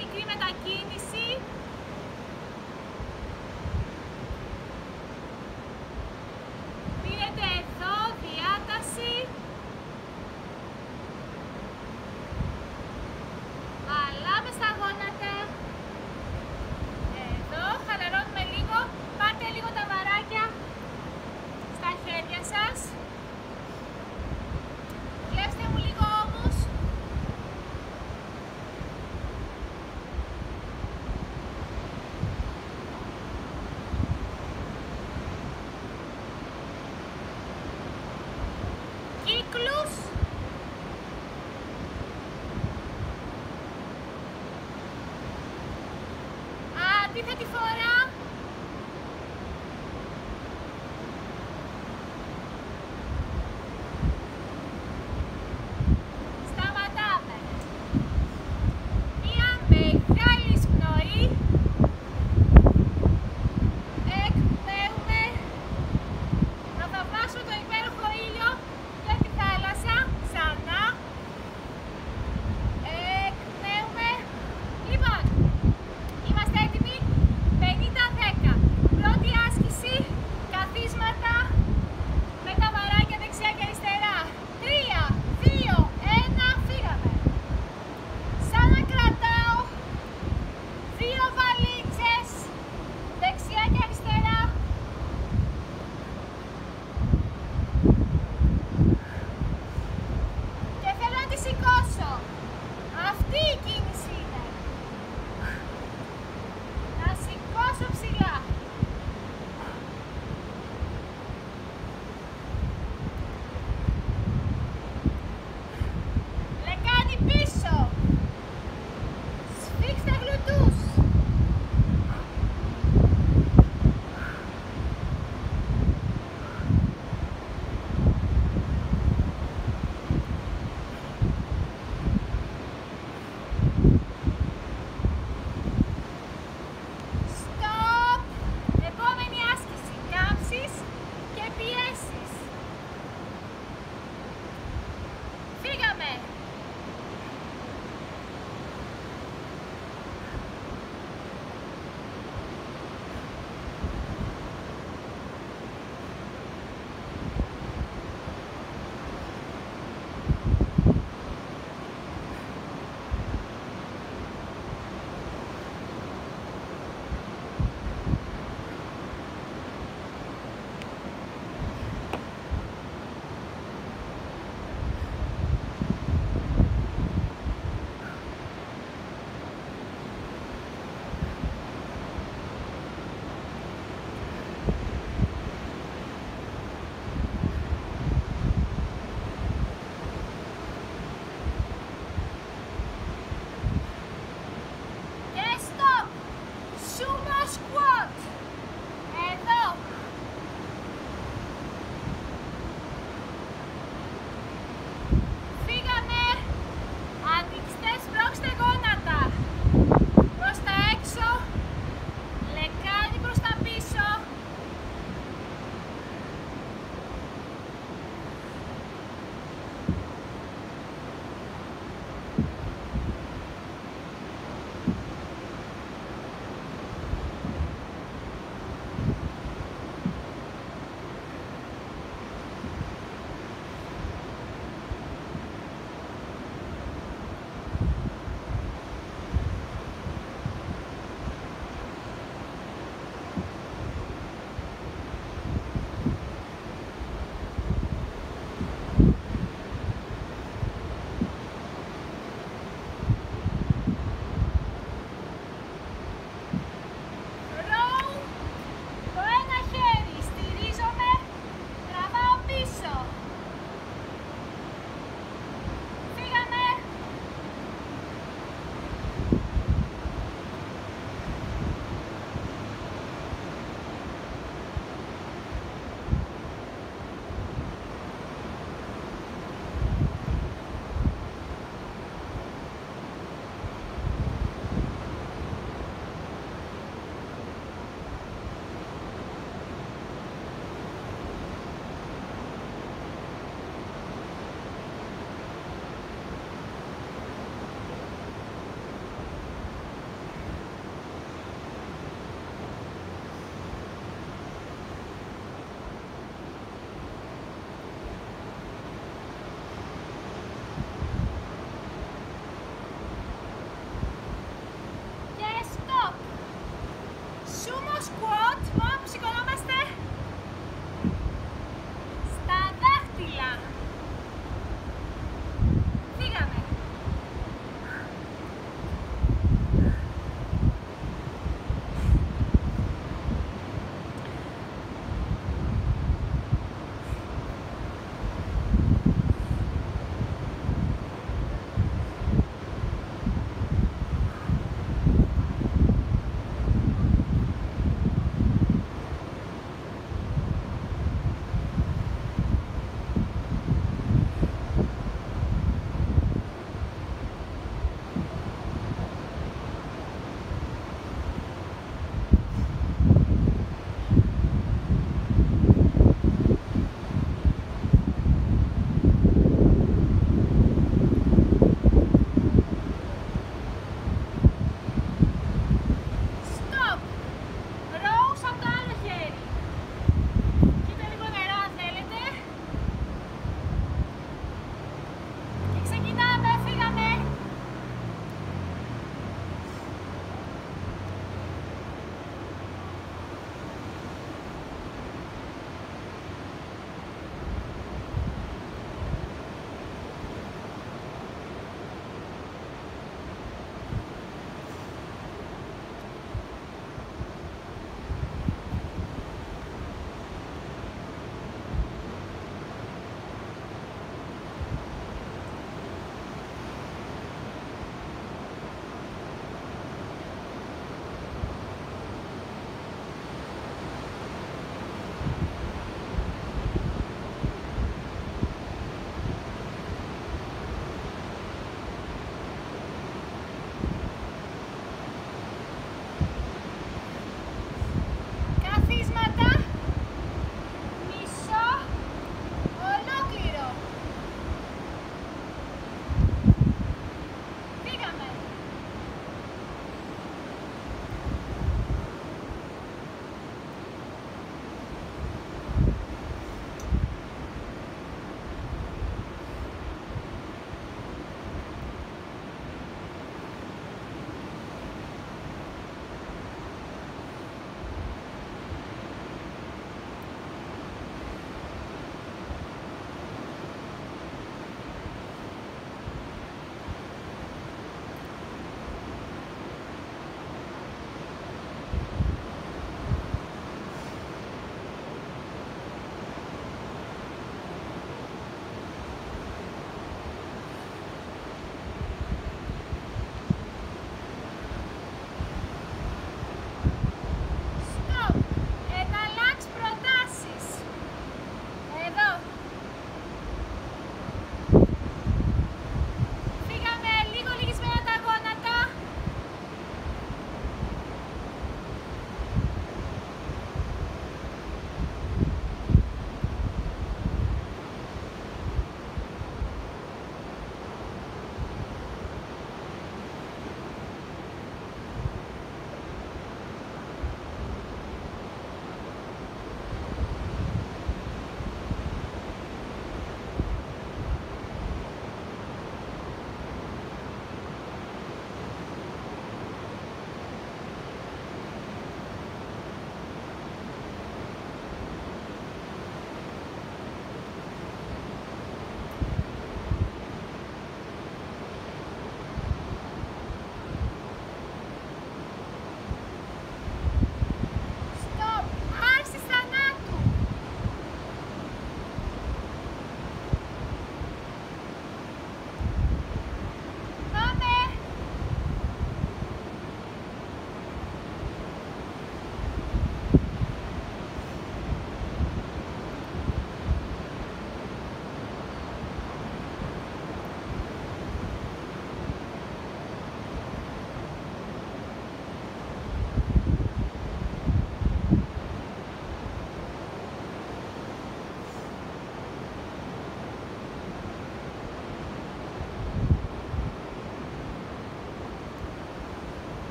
μικρή μετακίνηση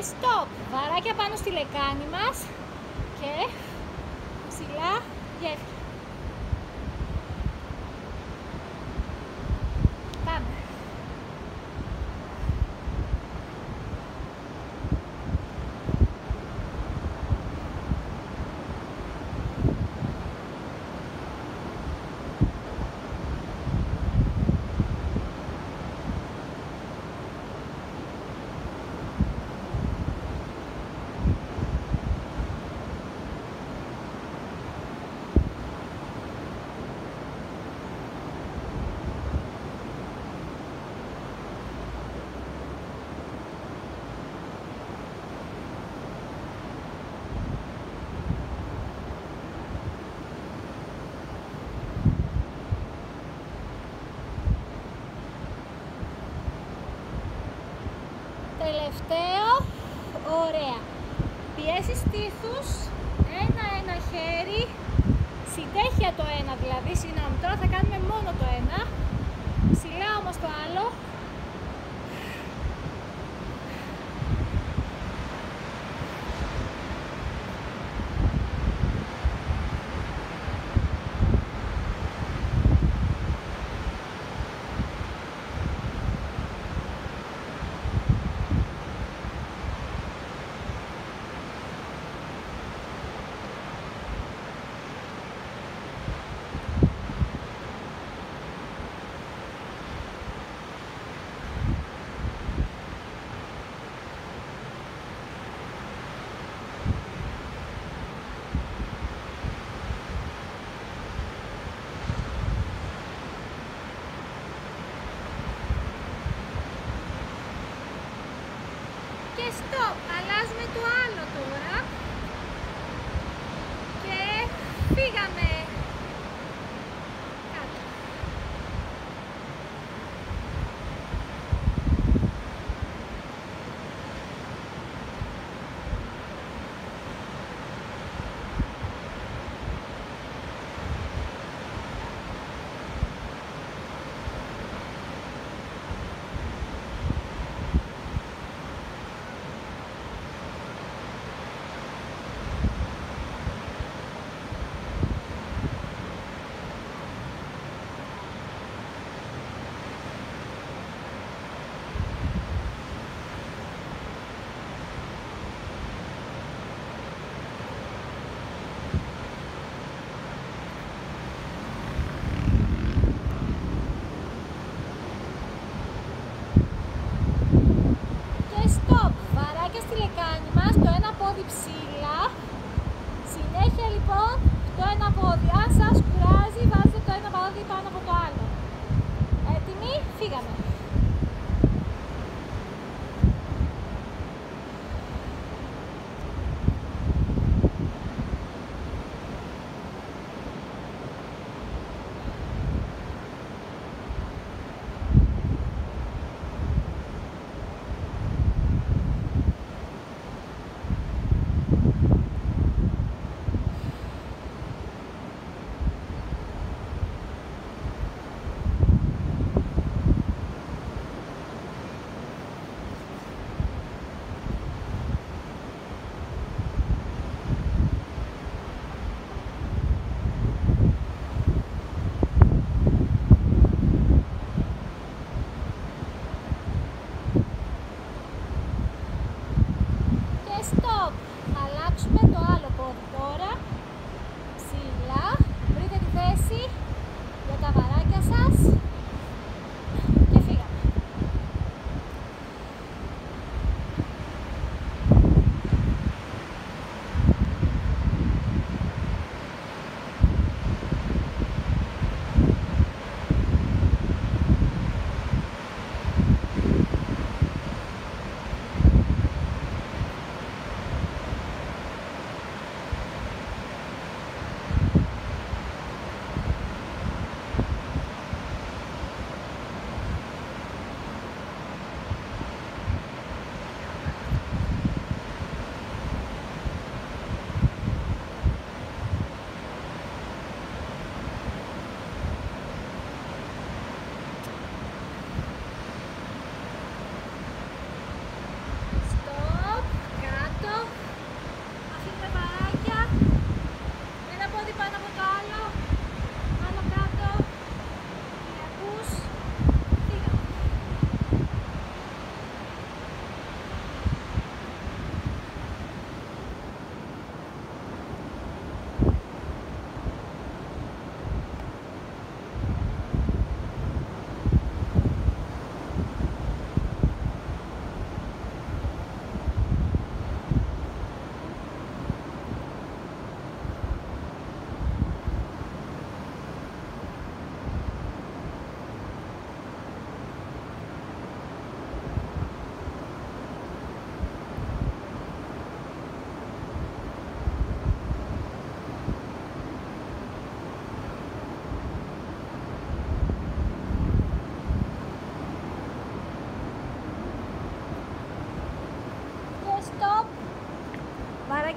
Και stop. Βαράκια πάνω στη λεκάνη μας και ψηλά γέφυρα. Πιέσει στήθους, ένα-ένα χέρι, συνέχεια το ένα δηλαδή, συγγνώμη, τώρα θα κάνουμε μόνο το ένα, ψηλά όμως το άλλο,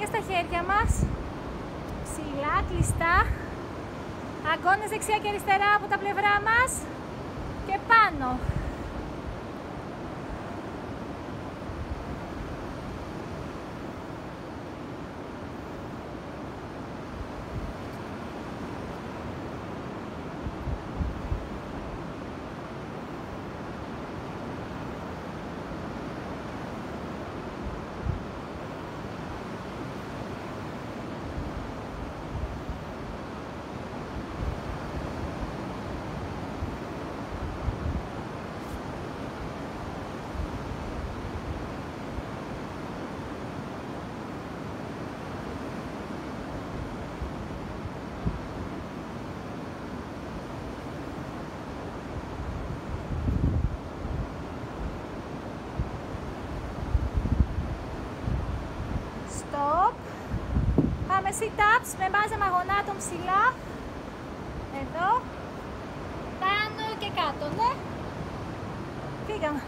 και στα χέρια μας. Ψηλά, κλειστά. Αγκώνες δεξιά και αριστερά από τα πλευρά μας. Και πάνω. Stop. Πάμε sit-ups με μάζεμα γονάτων ψηλά. Εδώ. Πάνω και κάτω, ναι. Φύγαμε.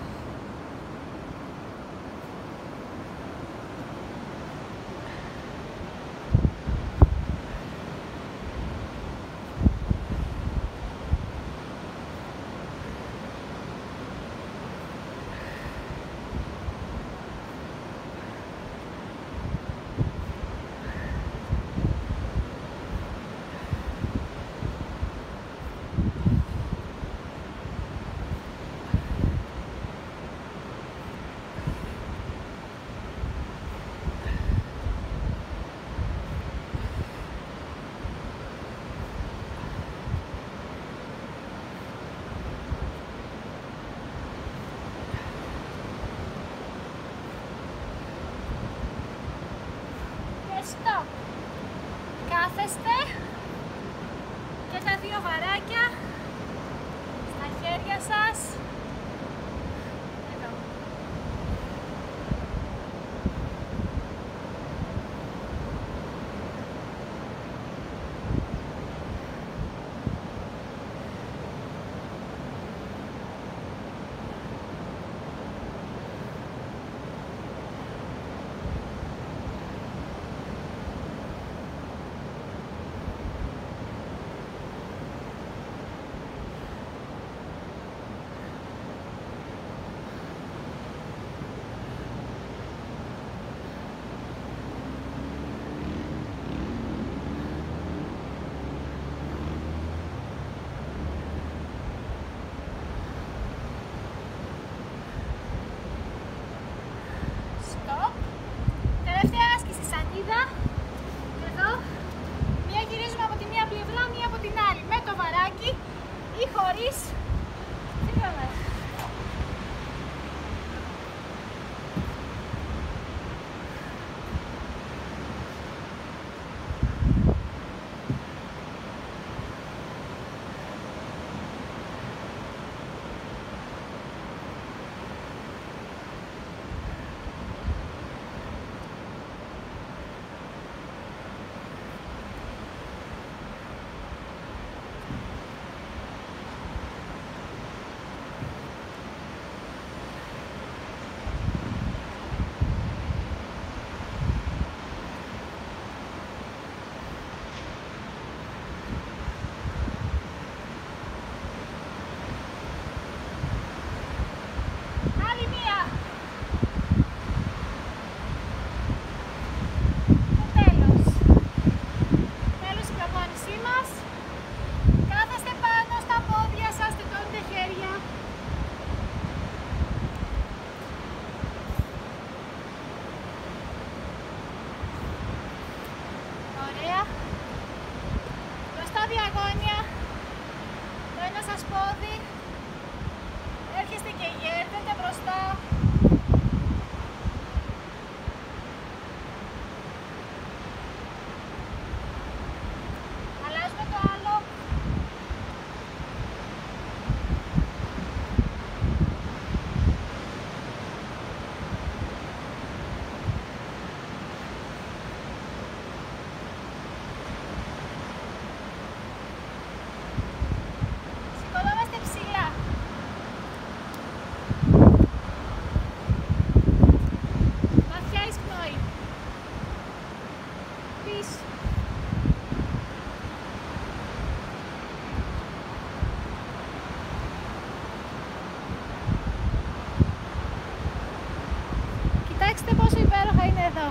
Κοιτάξτε πόσο υπέροχα είναι εδώ.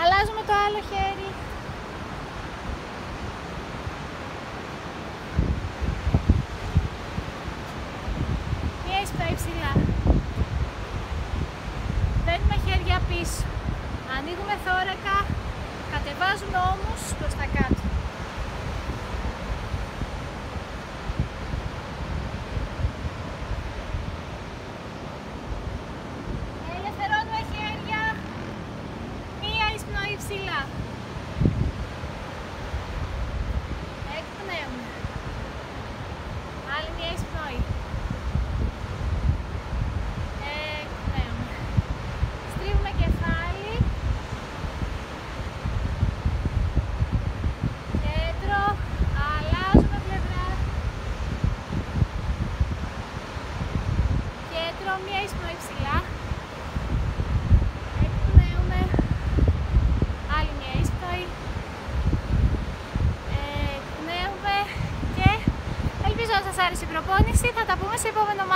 Αλλάζουμε το άλλο χέρι. Se envolve no